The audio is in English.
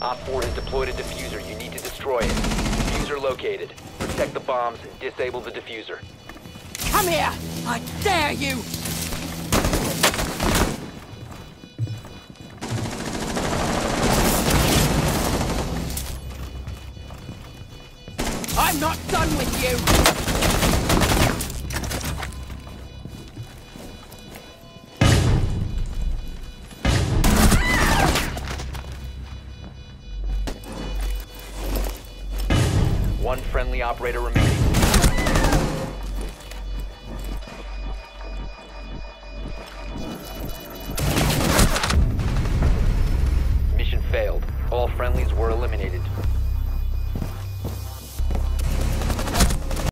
4 has deployed a defuser. You need to destroy it. Defuser located. Protect the bombs and disable the defuser. Come here! I dare you! I'm not done with you! One friendly operator remaining. Mission failed. All friendlies were eliminated.